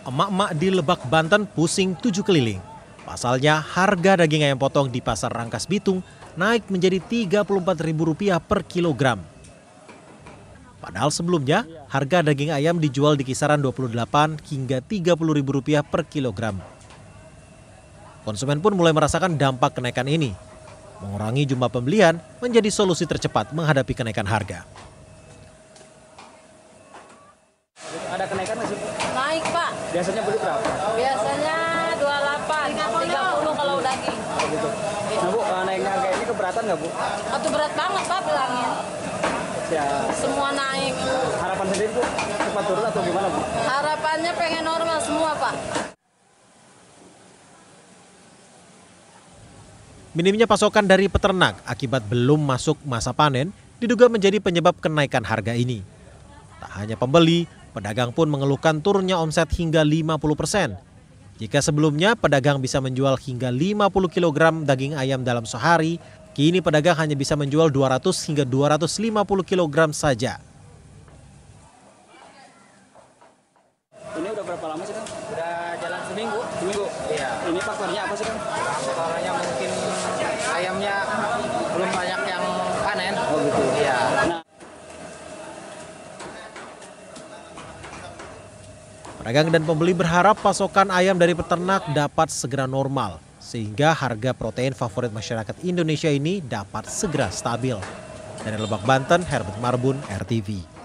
Emak-emak di Lebak, Banten pusing tujuh keliling. Pasalnya harga daging ayam potong di Pasar Rangkas Bitung naik menjadi Rp34.000 per kilogram. Padahal sebelumnya harga daging ayam dijual di kisaran Rp28 hingga Rp30.000 per kilogram. Konsumen pun mulai merasakan dampak kenaikan ini. Mengurangi jumlah pembelian menjadi solusi tercepat menghadapi kenaikan harga. Ada kenaikan nggak sih? Naik pak, Biasanya beli berapa? biasanya 28, 30 kalau daging. Gitu. Nah bu, eh, naiknya harga ini keberatan nggak bu? Atau berat banget pak bilangnya, Ya, semua naik. harapan sendiri bu, cepat turun atau gimana bu? Harapannya pengen normal semua pak. Minimnya pasokan dari peternak akibat belum masuk masa panen diduga menjadi penyebab kenaikan harga ini. Tak hanya pembeli, pedagang pun mengeluhkan turunnya omset hingga 50 persen. Jika sebelumnya pedagang bisa menjual hingga 50 kg daging ayam dalam sehari, kini pedagang hanya bisa menjual 200 hingga 250 kg saja. Ini udah berapa lama sih kan? Udah jalan seminggu. Seminggu. Iya. Ini faktornya apa sih kan? Faktornya mungkin ayamnya belum banyak yang panen. Oh gitu. Iya. Nah, Pedagang dan pembeli berharap pasokan ayam dari peternak dapat segera normal, sehingga harga protein favorit masyarakat Indonesia ini dapat segera stabil. Dari Lebak Banten, Herbert Marbun, RTV.